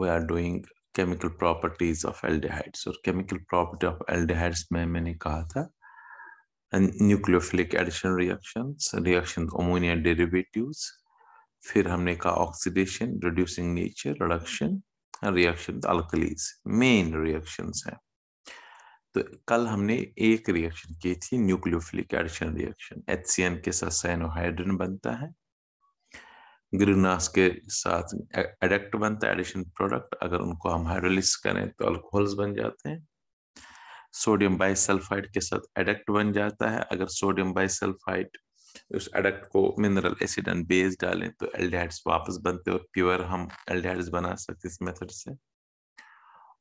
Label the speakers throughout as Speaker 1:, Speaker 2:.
Speaker 1: we are doing chemical properties of aldehydes और chemical property of aldehydes में मैंने कहा था nucleophilic addition reactions reaction ammonia derivatives फिर हमने कहा oxidation reducing nature reduction reaction alkalies main reactions हैं तो कल हमने एक रिएक्शन की थी न्यूक्लियोफिलिक एडिशन रिएक्शन एच के साथ साइनोहाइड्रन बनता है ग्रीनास के साथ एडेक्ट बनता है एडिशन प्रोडक्ट अगर उनको हम हाइड्रोलिस करें तो अल्कोहल्स बन जाते हैं। सोडियम बाइसल्फाइड के साथ एडेक्ट बन जाता है। अगर सोडियम बाइसल्फाइड उस एडेक्ट को मिनरल एसिड एंड बेस डालें तो एल्डिहाइड्स वापस बनते और प्योर हम एल्डिहाइड्स बना सकते इस मेथड से।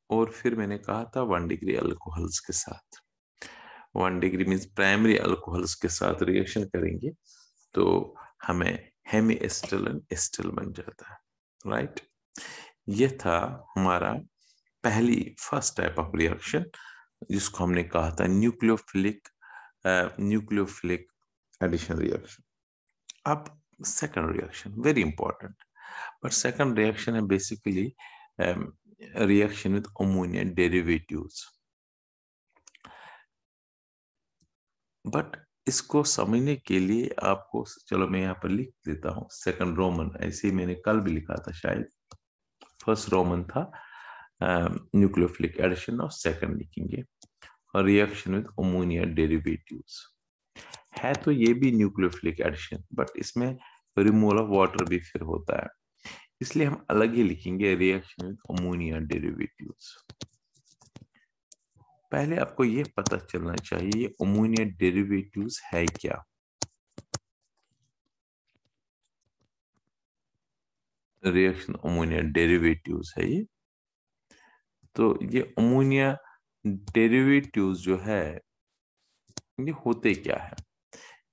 Speaker 1: और फिर मैंने कहा था वन डिग्री अल्कोहल्स के साथ। One degree means primary alcohols के साथ रिएक्शन करेंगे तो हमें हेमी बन जाता है राइट यह था हमारा पहली फ़र्स्ट टाइप ऑफ़ रिएक्शन जिसको हमने कहा था न्यूक्लियोफिलिक न्यूक्लियोफिलिक एडिशन रिएक्शन अब second reaction very important but second reaction है basically reaction with ammonia derivatives but इसको समझने के लिए आपको, चलो मैं यहाँ पर लिख देता हूँ सेकंड रोमन ऐसे ही मैंने कल भी लिखा था शायद। फ़र्स्ट रोमन था न्यूक्लियोफिलिक एडिशन और सेकंड लिखेंगे। और रिएक्शन विद अमोनिया डेरिवेटिव्स है तो ये भी न्यूक्लियोफिलिक एडिशन बट इसमें रिमूवल ऑफ़ वाटर भी फिर होता है। इसलिए हम अलग ही लिखेंगे रिएक्शन विद अमोनिया डेरिवेटिव्स पहले आपको ये पता चलना चाहिए अमोनिया डेरिवेटिव्स है क्या? रिएक्शन अमोनिया डेरिवेटिव्स है ये। तो ये अमोनिया डेरिवेटिव्स जो है, ये होते क्या है?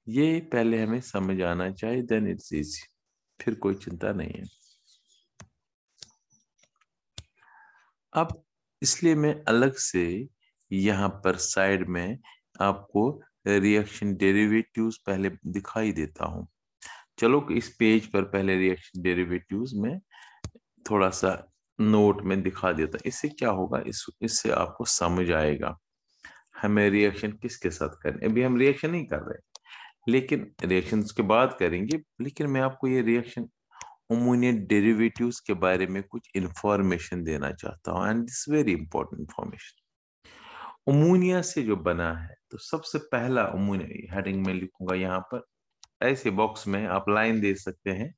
Speaker 1: ये पहले हमें समझ आना चाहिए देन इट्स इजी फिर कोई चिंता नहीं है। अब इसलिए मैं अलग से यहाँ पर साइड में आपको रिएक्शन डेरिवेटिव्स पहले दिखाई देता हूँ। चलो इस पेज पर पहले रिएक्शन डेरिवेटिव्स में थोड़ा सा नोट में दिखा देता इससे क्या होगा? इस, इससे आपको समझ आएगा। हमें रिएक्शन किसके साथ करने अभी हम रिएक्शन नहीं कर रहे। लेकिन रिएक्शन के बाद करेंगे। लेकिन मैं आपको ये रिएक्शन ओमोनिया डेरिवेटिव्स के बारे में कुछ इंफॉर्मेशन देना चाहता हूँ। And this very important information ammonia से जो बना है तो सबसे पहला ओमोनिया हेडिंग में लिखूँगा यहाँ पर। ऐसे बॉक्स में आप लाइन दे सकते हैं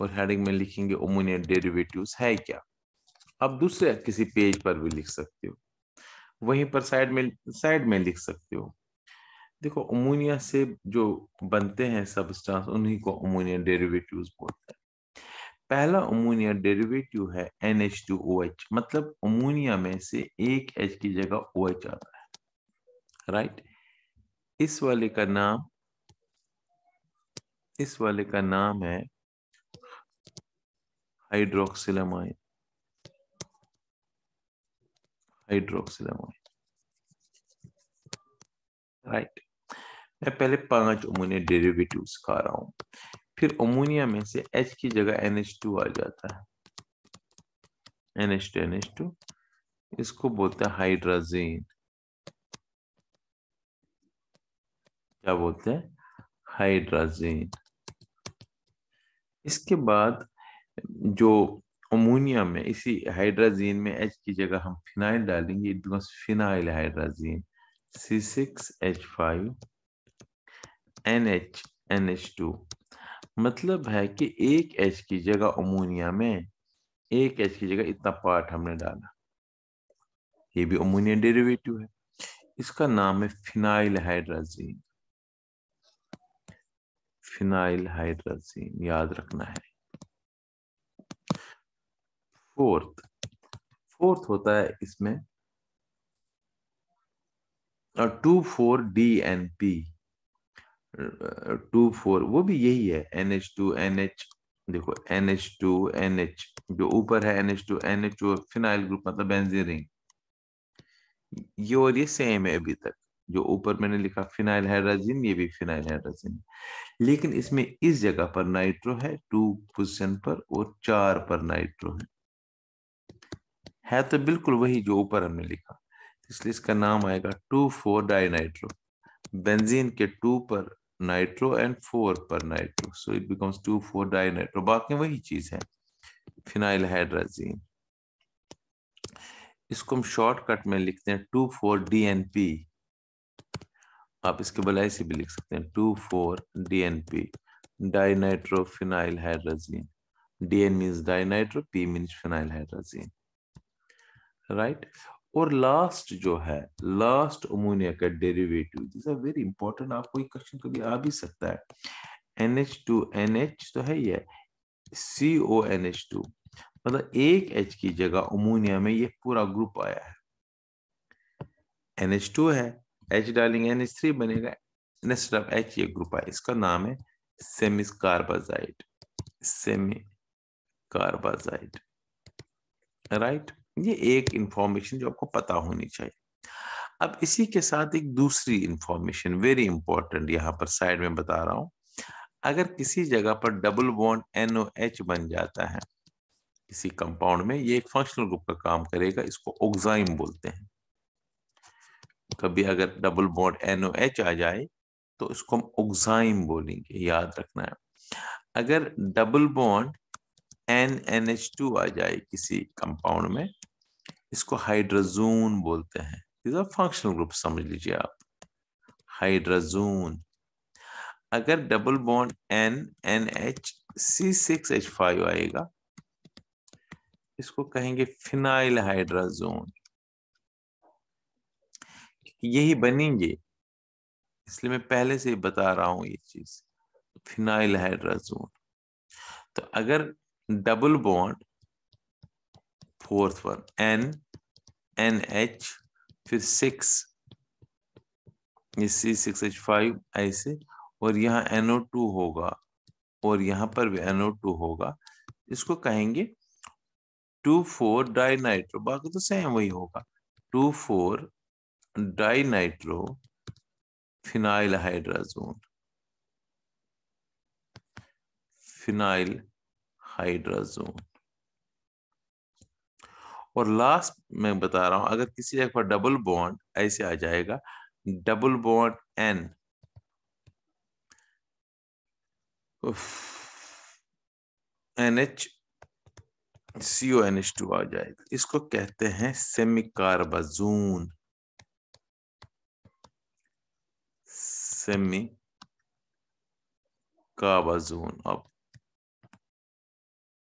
Speaker 1: और हेडिंग में लिखेंगे ओमोनिया डेरिवेटिव्स है क्या? आप दूसरे किसी पेज पर भी लिख सकते हो। वहीं पर साइड में साइड में लिख सकते हो। देखो अमोनिया से जो बनते हैं सबस्टांस उन्हीं को अमोनिया डेरिवेटिव्स बोलते हैं। पहला अमोनिया डेरिवेटिव है NH2OH मतलब अमोनिया में से एक H की जगह ओ OH आता है। राइट इस वाले का नाम, इस वाले का नाम है हाइड्रोक्सिलामाइन हाइड्रोक्सिलामाइन राइट मैं पहले पाँच अमोनिया डेरिवेटिव खा रहा हूँ। फिर अमोनिया में से एच की जगह एन टू आ जाता है। NH2 NH2 इसको बोलते हैं हाइड्राजीन क्या बोलते हैं? हाइड्राजीन इसके बाद जो अमोनिया में, इसी हाइड्राजीन में एच की जगह हम फिनाइल डालेंगे it phenyl hydrazine C6H5 NH NH2 मतलब है कि एक एच की जगह अमोनिया में, एक एच की जगह इतना पार्ट हमने डाला। ये भी अमोनिया डेरिवेटिव है। इसका नाम है फिनाइल हाइड्राजीन। फिनाइल हाइड्राजीन, याद रखना है। फोर्थ फोर्थ होता है इसमें two four D N P. Two four, वो भी यही है N H two N H देखो N H two N H जो ऊपर है N H two N H two, phenyl group मतलब बेंजीन ये और ये सेम है अभी तक, जो ऊपर मैंने लिखा फिनाइल हाइड्रोजन ये भी फिनाइल हाइड्रोजन लेकिन इसमें इस जगह पर नाइट्रो है, टू पोजिशन पर और चार पर नाइट्रो है। है तो बिल्कुल वही जो ऊपर हमने लिखा, इसलिए इसका नाम आएगा टू फोर डाइनाइट्रो बेंजीन के टू पर नाइट्रो एंड फोर पर nitro so it becomes two four dinitro बाकी वही चीज़ है फिनाइल हाइड्राजीन इसको हम शॉर्टकट में लिखते हैं two four D N P आप इसके बजाय से भी लिख सकते हैं two four D N P dinitrophenyl hydrazine D N means dinitro P means phenyl hydrazine right और लास्ट जो है लास्ट अमोनिया का derivative this are very important आपको एक क्वेश्चन कभी आ भी सकता है। NH2NH तो है ये CONH2 मतलब एक H की जगह अमोनिया में ये पूरा ग्रुप आया है। NH2 है, H डालेंगे NH3 बनेगा इंस्टेड ऑफ़ H ये ग्रुप आया, इसका नाम है semicarbazide semicarbazide right ये एक इंफॉर्मेशन जो आपको पता होनी चाहिए। अब इसी के साथ एक दूसरी इंफॉर्मेशन वेरी इंपॉर्टेंट यहाँ पर साइड में बता रहा हूँ। अगर किसी जगह पर डबल बॉन्ड एनओ एच बन जाता है, किसी कंपाउंड में, ये एक फंक्शनल ग्रुप का काम करेगा, इसको ऑक्साइम बोलते हैं। कभी अगर double bond N O H जाए तो इसको हम ऑक्साइम बोलेंगे, याद रखना है। अगर double bond N N H two आ जाए किसी कंपाउंड में इसको हाइड्रोजोन बोलते हैं। फंक्शनल ग्रुप समझ लीजिए आप। हाइड्रोजोन। अगर double bond N N H C six H five आएगा, इसको कहेंगे फिनाइल हाइड्रोजोन यही बनेंगे। इसलिए मैं पहले से ही बता रहा हूँ ये चीज़ फिनाइल हाइड्रोजोन तो अगर double bond fourth one N N H फिर six C six H five ऐसे, और यहाँ एनओ टू होगा, और यहाँ पर भी एनओ टू होगा। इसको कहेंगे टू फोर डाई नाइट्रो बाकी तो सेम वही होगा। Two four di nitro phenyl hydrazone phenyl hydrazone और लास्ट मैं बता रहा हूँ, अगर किसी जगह पर डबल बॉन्ड ऐसे आ जाएगा double bond N N H C O N H two आ जाएगा। इसको कहते हैं सेमी कार्बाजून सेमी कार्बाजून अब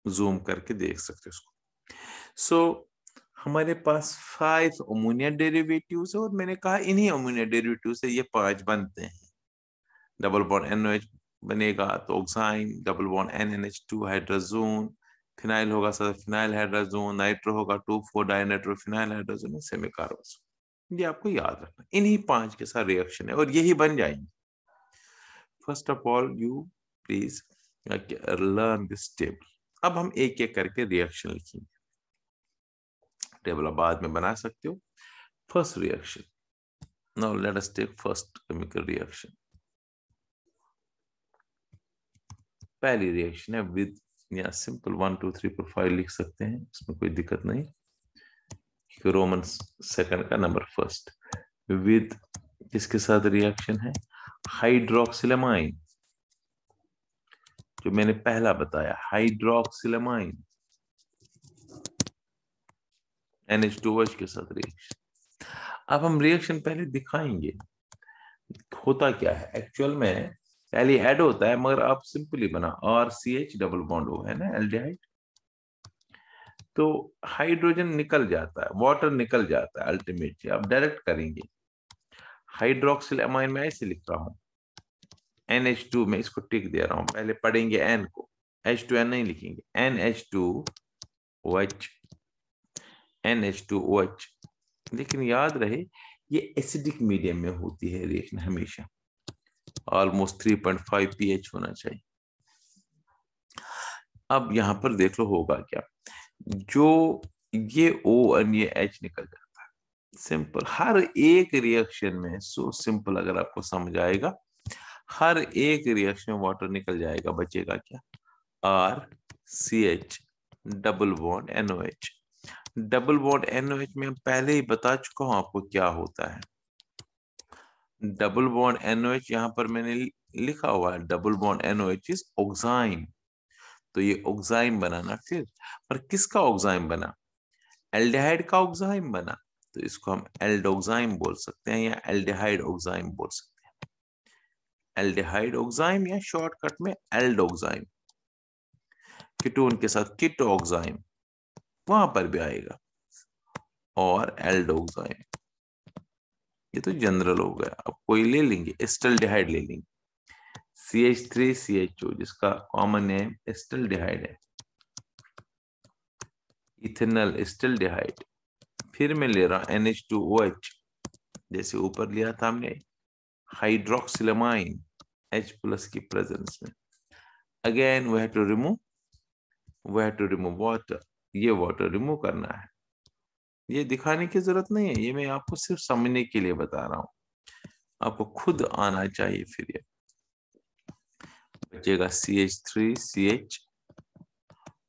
Speaker 1: जूम करके देख सकते हो उसको सो so, हमारे पास फाइव अमोनिया डेरिवेटिव्स है और मैंने कहा इन्हीं अमोनिया डेरिवेटिव से ये पाँच बनते हैं। डबल बॉन्ड एनओएच बनेगा तो oxime double bond N N H two hydrazone phenyl होगा सर फिनाइल हाइड्रोजोन नाइट्रो होगा two four dinitro phenyl hydrazone semicarbazone ये आपको याद रखना इन्हीं पाँच के साथ रिएक्शन है और यही बन जाएँगे। First of all you please learn this table अब हम एक एक करके रिएक्शन लिखेंगे। टेबल आप बाद में बना सकते हो। First reaction now let us take first chemical reaction पहली रिएक्शन है विद या simple one two three four five लिख सकते हैं, इसमें कोई दिक्कत नहीं। रोमन सेकंड का नंबर फ़र्स्ट विद किसके साथ रिएक्शन है? हाइड्रोक्सिलमाइन जो मैंने पहला बताया हाइड्रोक्सिलमाइन NH2OH के साथ रिएक्शन अब हम रिएक्शन पहले दिखाएँगे, होता क्या है? एक्चुअल में पहले ऐड होता है, मगर आप सिंपली बना R C H double bond O है ना एल्डिहाइड तो हाइड्रोजन निकल जाता है वाटर निकल जाता है अल्टीमेटली आप डायरेक्ट करेंगे। हाइड्रोक्सिल अमाइन में ऐसे लिख रहा हूँ। NH2 में इसको टिक दे रहा हूँ। पहले पढ़ेंगे एन को। एच टू एन नहीं लिखेंगे। NH2OH NH2OH लेकिन याद रहे, ये एसिडिक मीडियम में होती है रिएक्शन हमेशा। ऑलमोस्ट 3.5 पीएच होना चाहिए। अब यहाँ पर देख लो होगा क्या। जो ये O और ये H निकल जाता है। सिंपल हर एक रिएक्शन में सो सिंपल अगर आपको समझ आएगा, हर एक रिएक्शन वाटर निकल जाएगा। बचेगा क्या? R C H double bond N O H double bond N O H में हम पहले ही बता चुका हूँ आपको क्या होता है। डबल बॉन्ड एनओएच यहाँ पर मैंने लिखा हुआ है, double bond N O H is oxime तो ये ऑक्साइम बना ना, फिर, पर किसका ऑक्साइम बना? एल्डिहाइड का ऑक्साइम बना। तो इसको हम एल्डोक्साइम बोल सकते हैं या एल्डिहाइड ऑक्साइम बोल सकते हैं। एल्डिहाइड ऑक्साइम या शॉर्टकट में एल्डोक्साइम कीटोन के साथ कीटोक्साइम वहाँ पर भी आएगा। और एल्डोक्साइम ये तो जनरल हो गया। अब कोई ले लेंगे, एस्टल्डिहाइड ले लेंगे। C H three C H O जिसका कॉमन नेम एस्टल्डिहाइड है। इथेनल एस्टल डिहाइड फिर मैं ले रहा N H two O H जैसे ऊपर लिया था हमने हाइड्रोक्सिलमाइन एच प्लस की प्रेजेंस में। Again to remove we have to remove water ये वाटर रिमूव करना है। ये दिखाने की ज़रूरत नहीं है, ये मैं आपको सिर्फ़ समझने के लिए बता रहा हूँ। आपको खुद आना चाहिए फिर ये। बचेगा C H three C H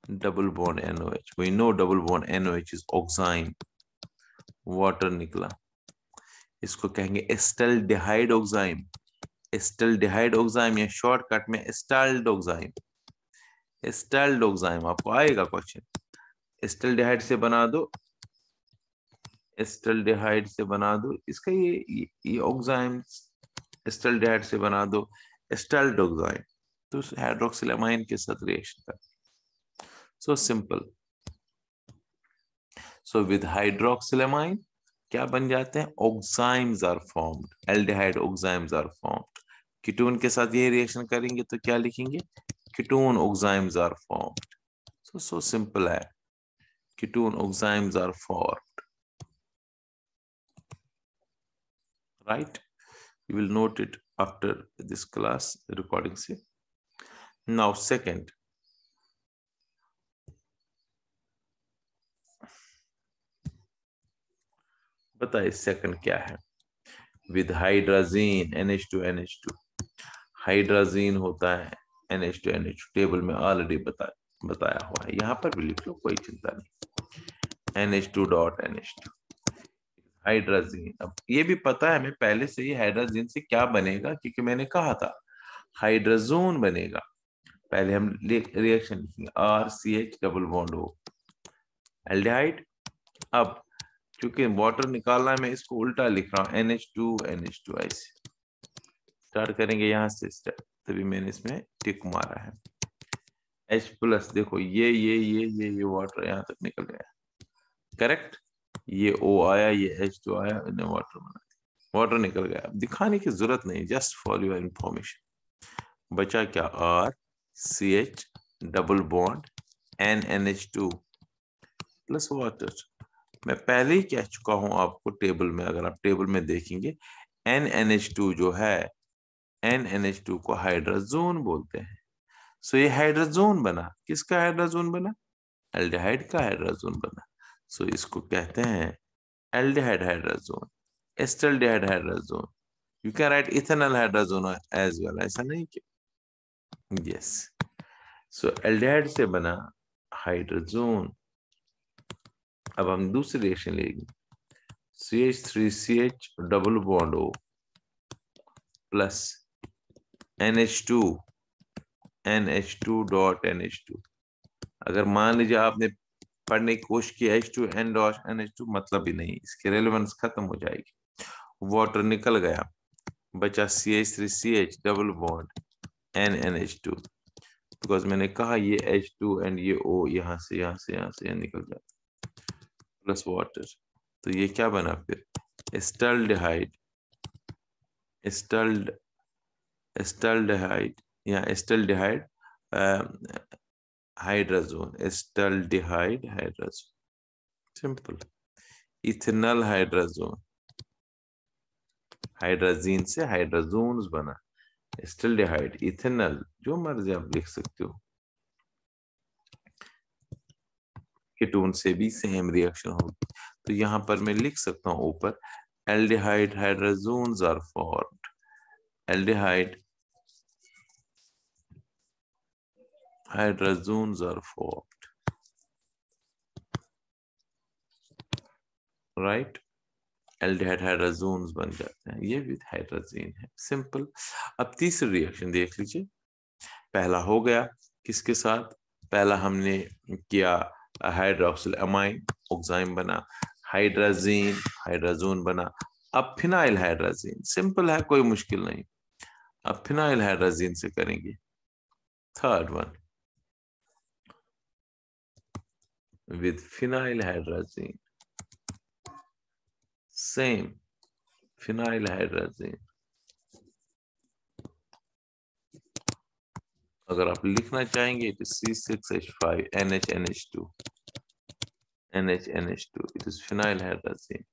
Speaker 1: double bond NOH we know double bond NOH is oxime water निकला। इसको कहेंगे acetaldehyde oxime acetaldehyde oxime या शॉर्टकट में एस्टाल्ड ऑक्साइम एस्टाल्ड ऑक्साइम आपको आएगा क्वेश्चन एस्टल डिहाइड से बना दो। एस्टल्डिहाइड से बना दो। इसका ये ये ऑक्साइम एस्टल्डिहाइड से बना दो। एस्टल्डोक्साइम तो हाइड्रोक्सिलामाइन के साथ रिएक्शन कर सो सिंपल सो विद हाइड्रोक्सिलामाइन क्या बन जाते हैं? Oximes are formed aldehyde oximes are formed ketone के साथ ये रिएक्शन करेंगे तो क्या लिखेंगे? Ketone oximes are formed so so simple है। Ketone oximes are formed right you will note it after this class recording see now second बताइए second क्या है with hydrazine NH2 NH2 hydrazine होता है NH2 NH2 टेबल में already बता बताया हुआ है। यहाँ पर भी लिख लो कोई चिंता नहीं। NH2 डॉट NH2 हाइड्राजीन अब ये भी पता है, हमें पहले से ही हाइड्राजीन से क्या बनेगा, क्योंकि मैंने कहा था हाइड्रोजोन बनेगा। पहले हम रिएक्शन लिखेंगे। R C H double bond हो एल्डिहाइड अब, चूँकि वाटर निकालना है, मैं इसको उल्टा लिख रहा हूँ। N H two N H two ऐसे स्टार्ट करेंगे यहाँ से स्टार्ट तभी मैंने इसमें टिक मारा है। एच प्लस देखो, ये ये ये ये ये वाटर यहाँ तक निकल गया। करेक्ट ये ओ आया, ये एच टू आया, इन्हें वाटर बना दिया। वाटर निकल गया। दिखाने की ज़रूरत नहीं जस्ट फॉर योर इंफॉर्मेशन बचा क्या? R C H double bond N N H two plus water मैं पहले ही कह चुका हूँ आपको टेबल में, अगर आप टेबल में देखेंगे एन एन एच टू जो है एन एन एच टू को हाइड्रोजोन बोलते हैं। सो ये हाइड्रोजोन बना। किसका हाइड्रोजोन बना? एल्डिहाइड का हाइड्रोजोन बना। सो इसको कहते हैं aldehyde hydrazone acetaldehyde hydrazone you can write ethanol hydrazone as well ऐसा नहीं कि यस सो एल्डिहाइड से बना हाइड्रोजोन अब हम दूसरी रिएक्शन लेंगे। C H three C H double bond O plus N H two N H two dot N H two अगर मान लीजिए आपने पढ़ने की कोशिश की H two N dot N H two मतलब ही नहीं, इसकी रेलिवेंस खत्म हो जाएगी। वाटर निकल गया। बचा C H three C H double bond N N H two because मैंने कहा ये एच टू एंड ये ओ यहाँ से यहाँ से यहाँ से, यहाँ निकल जाता प्लस वाटर तो ये क्या बना फिर? एस्टल्डिहाइड एस्टल्ड एस्टल्डिहाइड या acetaldehyde hydrazone acetaldehyde hydrazone. Simple. Ethanal hydrazone. Hydrazine से हाइड्रोजोन्स बना। एस्टल्डिहाइड, इथेनल, जो मर्ज़ी आप लिख सकते हो। कीटोन से भी सेम रिएक्शन होगी। तो यहाँ पर मैं लिख सकता हूँ ऊपर, aldehyde hydrazones are formed aldehyde hydrozones are formed. Right aldehyde hydrazones बन जाते हैं। ये भी हाइड्रोजीन है। सिंपल अब तीसरी रिएक्शन देख लीजिए। पहला हो गया किसके साथ? पहला हमने किया हाइड्रोक्सिल अमाइन ऑक्साइम बना। हाइड्रोजीन हाइड्रोजोन बना। अब फिनाइल हाइड्रोजीन सिंपल है, कोई मुश्किल नहीं। अब फिनाइल हाइड्रोजीन से करेंगे। Third one with phenyl hydrazine. Same, phenyl hydrazine. अगर आप लिखना चाहेंगे तो C six H five N H N H two N H N H two it is phenyl hydrazine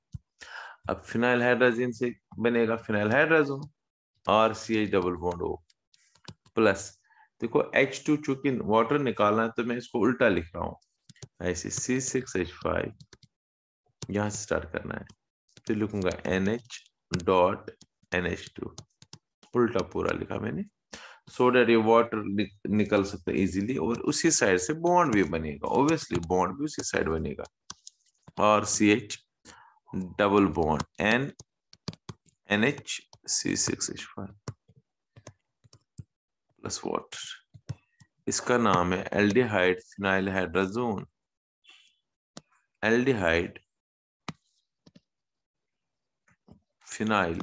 Speaker 1: अब फिनाइल हाइड्राजीन से बनेगा phenyl hydrazone R C H double bond O plus देखो H two चूँकि water निकालना है तो मैं इसको उल्टा लिख रहा हूँ। ऐसे सी सिक्स एच फाइव यहाँ से स्टार्ट करना है। तो लिखूँगा N H dot N H two उल्टा पूरा लिखा मैंने। सो डेट ये वाटर निकल सकता है इजीली और उसी साइड से बॉन्ड भी बनेगा। ऑब्वियसली बॉन्ड भी उसी साइड बनेगा। और C H double bond N N H C six H five plus water इसका नाम है aldehyde phenyl hydrazone aldehyde phenyl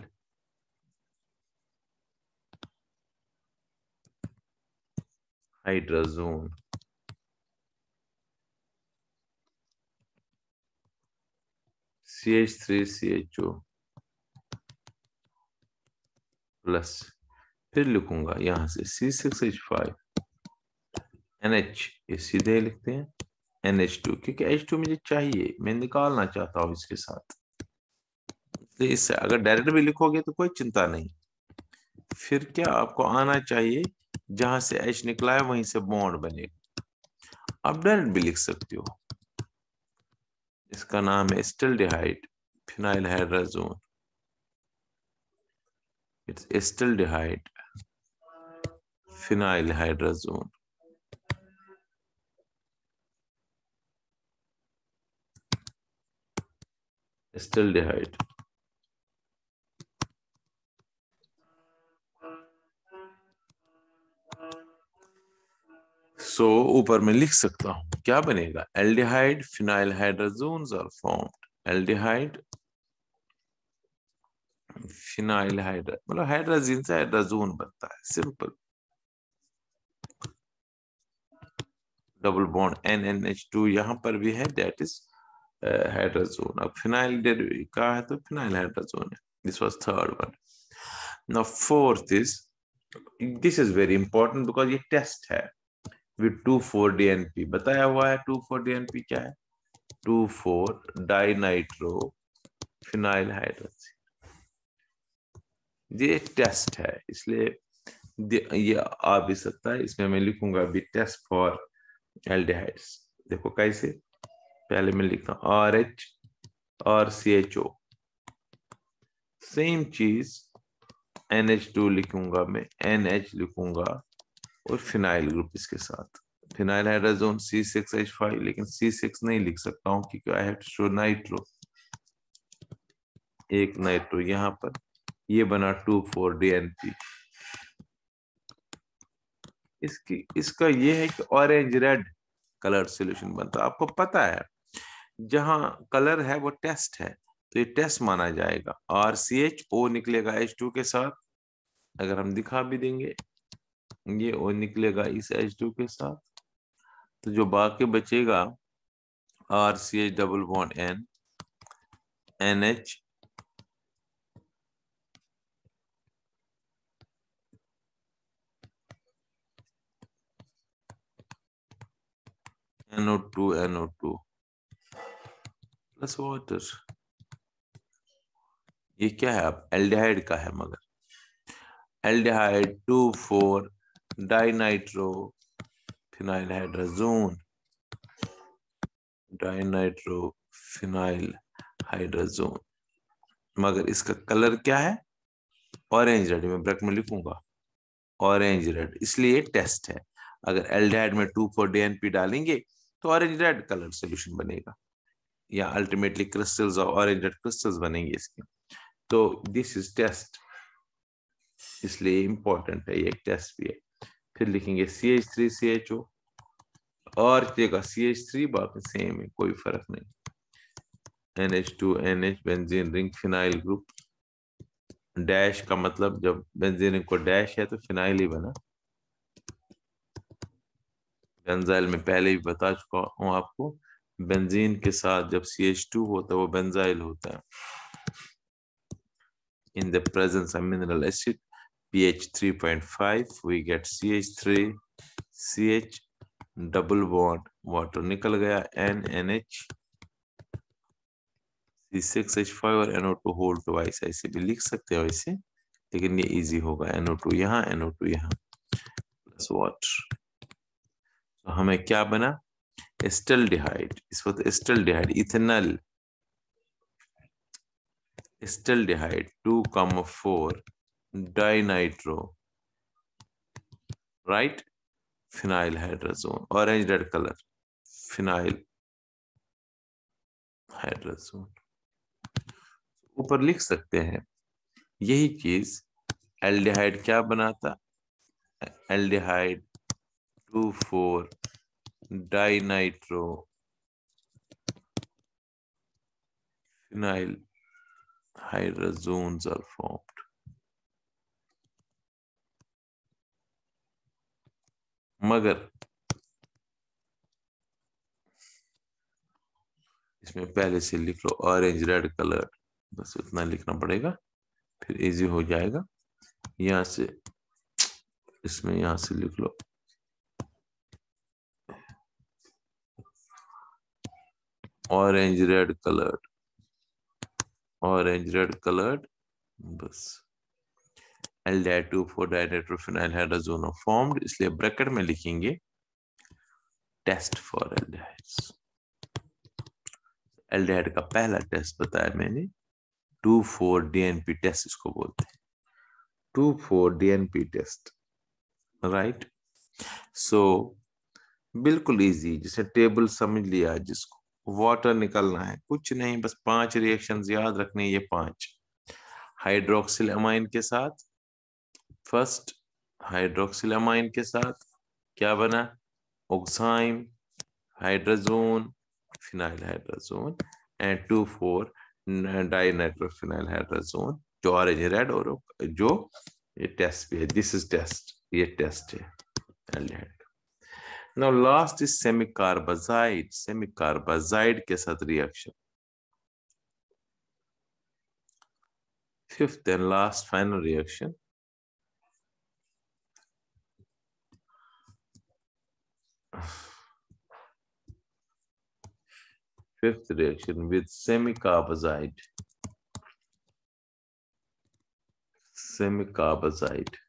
Speaker 1: hydrazone. CH3CHO plus फिर लिखूँगा यहाँ से C6H5 NH ये सीधे लिखते हैं. NH2 क्योंकि एच टू मुझे चाहिए। मैं निकालना चाहता हूँ इसके साथ। इसलिए इससे अगर डायरेक्ट भी लिखोगे तो कोई चिंता नहीं। फिर क्या आपको आना चाहिए? जहाँ से एच निकला है, वहीं से बॉन्ड बनेगा आप डायरेक्ट भी लिख सकते हो। इसका नाम है acetaldehyde, phenyl hydrazone. It's acetaldehyde, phenyl hydrazone. Acetaldehyde so so, ऊपर में लिख सकता हूँ। क्या बनेगा? Aldehyde phenyl hydrazones are formed aldehyde phenyl hydra मतलब हाइड्रोजीन से हाइड्रोजोन बनता है। Simple double bond N N H two यहाँ पर भी है दैट इज़ हाइड्रोजोन अब फिनाइल का है तो फिनाइल हाइड्रोजोन है। This was third one now fourth is this is very important because ये टेस्ट है। फोर डी बताया हुआ है टू फोर डीएनपी क्या है? Two four dinitro phenyl hydroxy ये टेस्ट है, इसलिए ये आ भी सकता है। इसमें मैं लिखूँगा अभी टेस्ट फॉर एल्डिहाइड्स देखो कैसे? पहले मैं लिखता हूँ आर एच और सी एच ओ सेम चीज़ एन एच टू लिखूँगा मैं एन एच लिखूँगा और फिनाइल ग्रुप इसके साथ। Phenyl hydrazone C six H five लेकिन सी सिक्स नहीं लिख सकता हूँ क्योंकि I have to show nitro एक नाइट्रो यहाँ पर, ये बना two four D N P इसकी, इसका ये है कि ऑरेंज रेड कलर सोल्यूशन बनता है। आपको पता है जहाँ कलर है वो टेस्ट है तो ये टेस्ट माना जाएगा। आर सी एच ओ निकलेगा एच टू के साथ, अगर हम दिखा भी देंगे, ये ओ निकलेगा इस एच टू के साथ। तो जो बाकी बचेगा R C H double bond N N H NO2 NO2 plus water ये क्या है अब? एल्डिहाइड का है मगर। Aldehyde, two four, dinitro, phenyl hydrazone. Dinitro, phenyl hydrazone. मगर इसका कलर क्या है? Orange, red. में ब्रैक में लिखूँगा। Orange, red. इसलिए टेस्ट है। अगर एल्डिहाइड में टू फोर डीएनपी डालेंगे तो ऑरेंज, रेड कलर सोल्यूशन बनेगा। या अल्टीमेटली क्रिस्टल्स और ऑरेंज क्रिस्टल्स बनेंगे इसके। तो दिस इज़ टेस्ट इसलिए इंपॉर्टेंट है, ये टेस्ट भी है। फिर लिखेंगे C H three C H O और जगह सी एच थ्री बाकी सेम है, कोई फ़र्क नहीं। N H two N H benzene ring phenyl group dash का मतलब जब बेंजीन रिंग को डैश है तो फिनाइल ही बना। बेंजाइल में पहले भी बता चुका हूँ आपको। बेंजीन के साथ जब सी एच टू होता है, वो बेंजाइल होता है। In the presence of mineral acid P H three point five we get C H three C H double bond water निकल गया N N H C six H five और NO two hold to vice ऐसे भी लिख सकते हो ऐसे लेकिन ये इजी होगा एनओ टू यहाँ एनओ टू यहाँ प्लस वाटर तो हमें क्या बना? एस्टल्डिहाइड इस वक्त acetaldehyde ethanal acetaldehyde 2 comma 4 dinitro right? Phenyl hydrazone. Orange red colour phenyl hydrazone. ऊपर लिख सकते हैं, यही चीज़ एल्डिहाइड क्या बनाता? Aldehyde two four dinitro phenyl hydrazones are formed. मगर इसमें पहले से लिख लो ऑरेंज रेड कलर बस इतना लिखना पड़ेगा, फिर इजी हो जाएगा। यहाँ से, इसमें यहाँ से लिख लो। Orange red colour orange, red colored. बस। Aldehyde two four dinitrophenyl hydrazone formed इसलिए ब्रैकेट में लिखेंगे टेस्ट फॉर एल्डिहाइड्स एल्डिहाइड का पहला टेस्ट बताया मैंने। टू फोर डीएनपी टेस्ट इसको बोलते हैं। Two four DNP test right so बिल्कुल इजी जिसे टेबल समझ लिया, जिसको वाटर निकलना है। कुछ नहीं, बस पाँच रिएक्शन याद रखने ये पाँच। हाइड्रोक्सिल अमाइन के साथ फ़र्स्ट हाइड्रोक्सिल अमाइन के साथ क्या बना? Oxime hydrazone phenyl hydrazone and two four dinitrophenyl hydrazone जो ऑरेंज रेड और जो ये टेस्ट भी है। दिस इज़ टेस्ट ये टेस्ट है। Now last is semicarbazide. Semicarbazide के साथ reaction. Fifth and last final reaction. Fifth reaction with semicarbazide. Semicarbazide.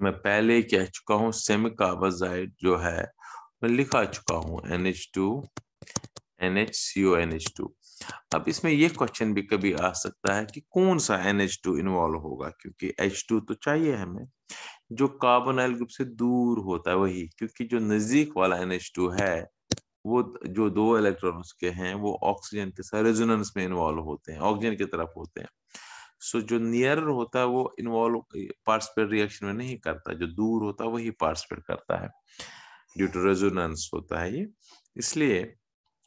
Speaker 1: मैं पहले कह चुका हूँ सेमिकाबाजाइड जो है, मैं लिखा चुका हूँ N H two N H C O N H two अब इसमें यह क्वेश्चन भी कभी आ सकता है कि कौन सा एन एच टू इन्वॉल्व होगा, क्योंकि एच टू तो चाहिए हमें। जो कार्बोनाइल ग्रुप से दूर होता है वही, क्योंकि जो नज़दीक वाला एन एच टू है, वो जो दो इलेक्ट्रॉन्स के हैं, वो ऑक्सीजन के साथ रेजोनेंस में इन्वॉल्व होते हैं ऑक्सीजन की तरफ़ होते हैं। सो जो नियर होता है वो इन्वॉल्व पार्टिसिपेट रिएक्शन में नहीं करता, जो दूर होता है वही पार्टिसिपेट करता है। ड्यू टू रेजोनेंस होता है ये। इसलिए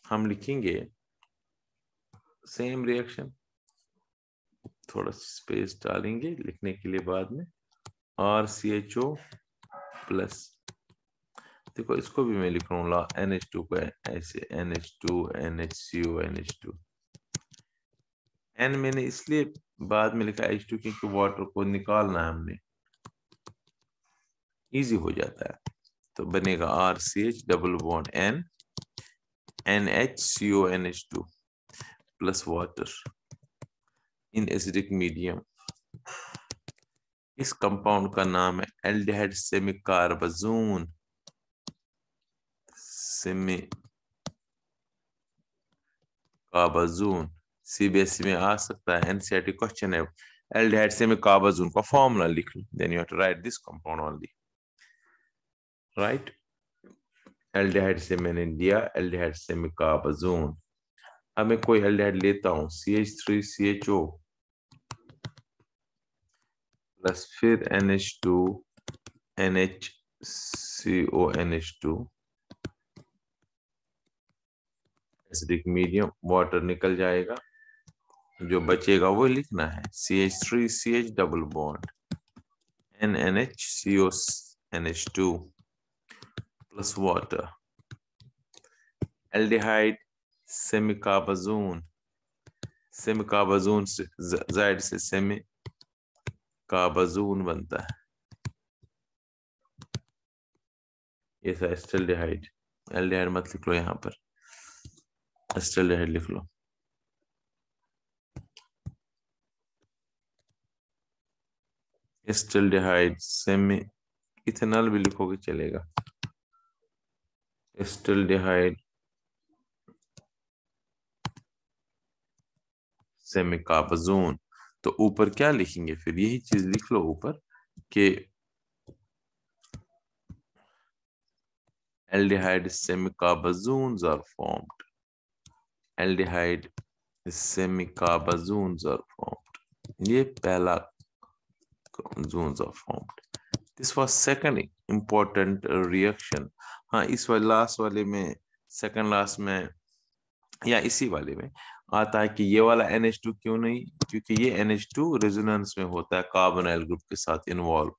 Speaker 1: हम लिखेंगे सेम रिएक्शन। थोड़ा स्पेस डालेंगे लिखने के लिए बाद में। R C H O plus. देखो, इसको भी मैं लिख रहा हूँ एन एच टू को ऐसे, N H two, N H C O, N H two. N मैंने इसलिए बाद में लिखा एच टू क्योंकि वाटर को निकालना है हमने। इजी हो जाता है। तो बनेगा R C H double bond N N H C O N H two plus water in acidic medium इस कंपाउंड का नाम है aldehyde semicarbazone semicarbazone CBSE में आ सकता है एनसीईआरटी क्वेश्चन है। एल्डिहाइड सेमिकार्बोजोन का फॉर्मूला लिख लो then you have to write this compound only write aldehyde से मैंने लिया एल्डिहाइड से मैं कार्बोजोन अब मैं कोई एल्डिहाइड लेता हूँ C H three C H O plus फिर N H two N H C O N H two acidic medium water निकल जाएगा। जो बचेगा वो लिखना है। C H three C H double bond N N H C O N H two plus water aldehyde semicarbazone semicarbazone से जायद से सेमी काबाजून बनता है। ये था एस्टल्डिहाइड एल्डिहाइड मत लिख लो यहाँ पर। एस्टल्डिहाइड लिख लो। एस्टलडेहाइड सेमी इथेनॉल भी लिखोगे चलेगा। Acetaldehyde semicarbazone. तो ऊपर क्या लिखेंगे फिर? यही चीज़ लिख लो ऊपर के aldehyde semicarbazone are formed. Aldehyde semicarbazone are formed. ये पहला zones are formed. This was second important reaction. हाँ इस वाले लास्ट वाले में सेकंड लास्ट में, या इसी वाले में आता है कि ये वाला NH2 क्यों नहीं क्योंकि ये NH2 रेजोनेंस में होता है कार्बोनाइल ग्रुप के साथ इन्वॉल्व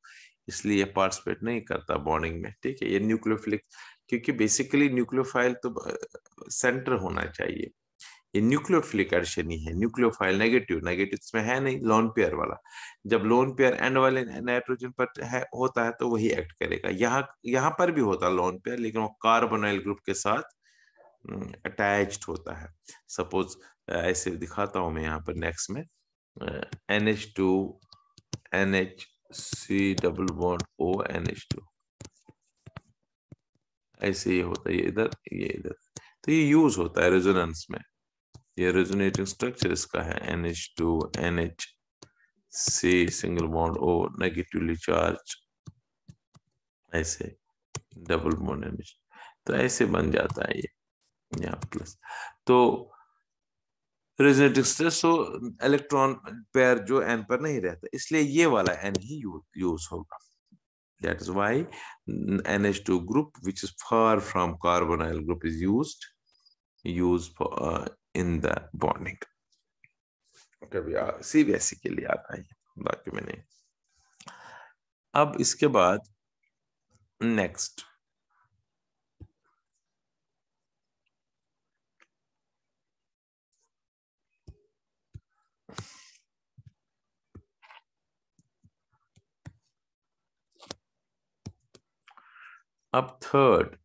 Speaker 1: इसलिए ये पार्टिसिपेट नहीं करता बॉन्डिंग में, ठीक है ये न्यूक्लियोफिलिक क्योंकि बेसिकली न्यूक्लियोफाइल तो सेंटर होना चाहिए ये न्यूक्लियोफिलिक एडिशन ही है न्यूक्लियोफाइल नेगेटिव नेगेटिव इसमें है नहीं लोन पेयर वाला। जब लोन पेयर एंड वाले नाइट्रोजन पर है, होता है तो वही एक्ट करेगा। यहाँ यहाँ पर भी होता है लोन पेयर लेकिन वो कार्बोनाइल ग्रुप के साथ अटैच्ड होता है। सपोज़ ऐसे दिखाता हूँ मैं यहाँ पर नेक्स्ट में। N H two N H C double bond O N H two ऐसे ये होता है, ये इधर ये इधर। तो ये यूज़ होता है रेजोनेंस में। ये रेजोनेटिंग स्ट्रक्चर इसका है N H two N H C single bond O negatively charge ऐसे डबल बॉन्ड एन एच तो ऐसे बन जाता है ये यहाँ प्लस तो रेजोनेटिंग स्ट्रेस तो इलेक्ट्रॉन पेयर जो एन पर नहीं रहता इसलिए ये वाला एन ही यूज़ होगा That is why NH2 group, which is far from carbonyl group, is used used for uh, in the bonding. कभी सीबीएसई के लिए आता है बाकी में नहीं अब इसके बाद नेक्स्ट अब थर्ड